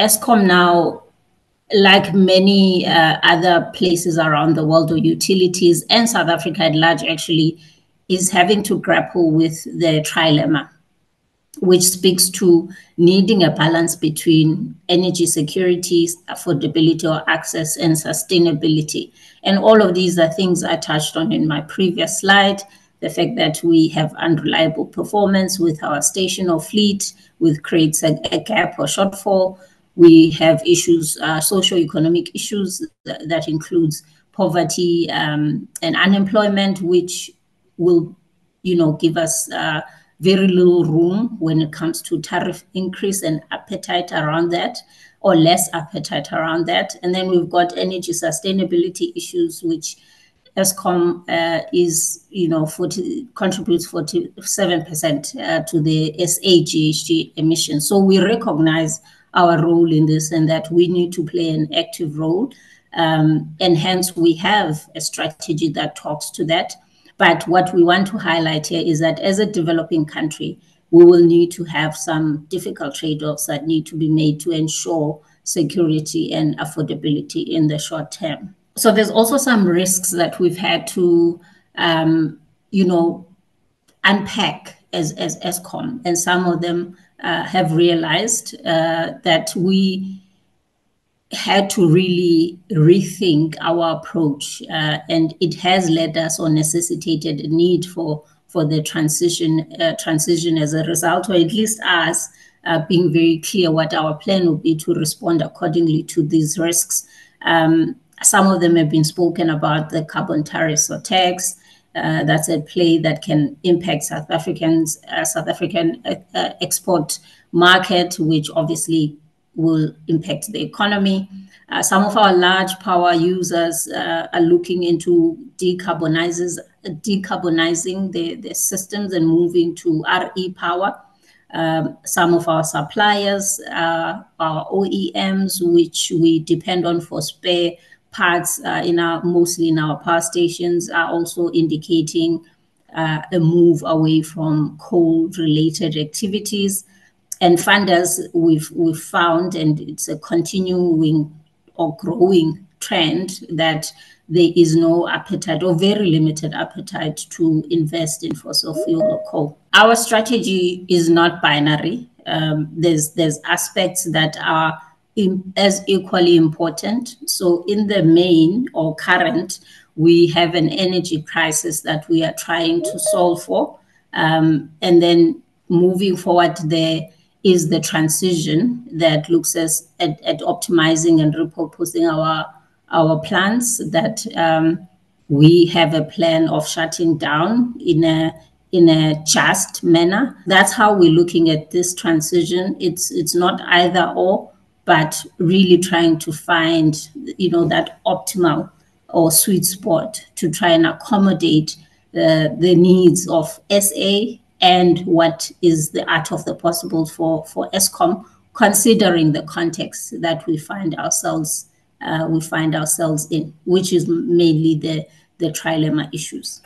Eskom now, like many uh, other places around the world or utilities and South Africa at large, actually is having to grapple with the trilemma, which speaks to needing a balance between energy security, affordability or access, and sustainability. And all of these are things I touched on in my previous slide. The fact that we have unreliable performance with our station or fleet, which creates a, a gap or shortfall. We have issues, uh, socio-economic issues that, that includes poverty um, and unemployment, which will, you know, give us uh, very little room when it comes to tariff increase and appetite around that, or less appetite around that. And then we've got energy sustainability issues, which Eskom uh, is, you know, 40, contributes 47% uh, to the SAGHG emissions. So we recognize our role in this and that we need to play an active role. Um, and hence we have a strategy that talks to that. But what we want to highlight here is that as a developing country, we will need to have some difficult trade offs that need to be made to ensure security and affordability in the short term. So there's also some risks that we've had to, um, you know, unpack as, as Eskom, and some of them uh, have realized uh, that we had to really rethink our approach, uh, and it has led us or necessitated a need for for the transition uh, transition as a result, or at least us uh, being very clear what our plan would be to respond accordingly to these risks. Um, some of them have been spoken about the carbon tariffs or tax. Uh, that's a play that can impact South Africans, uh, South African uh, export market, which obviously will impact the economy. Uh, some of our large power users uh, are looking into decarbonizes, decarbonizing the, the systems and moving to RE power. Um, some of our suppliers, uh, our OEMs, which we depend on for spare parts uh, in our mostly in our power stations, are also indicating uh, a move away from coal-related activities and funders we've we've found, and it's a continuing or growing trend that there is no appetite or very limited appetite to invest in fossil fuel or coal. Our strategy is not binary. Um, there's there's aspects that are as equally important. So in the main or current, we have an energy crisis that we are trying to solve for, um, and then moving forward there is the transition that looks as, at, at optimizing and repurposing our our plants that um, we have a plan of shutting down in a in a just manner. That's how we're looking at this transition. It's it's not either or, but really trying to find you know that optimal or sweet spot to try and accommodate uh, the needs of SA and what is the art of the possible for, for Eskom, considering the context that we find ourselves uh, we find ourselves in, which is mainly the, the trilemma issues.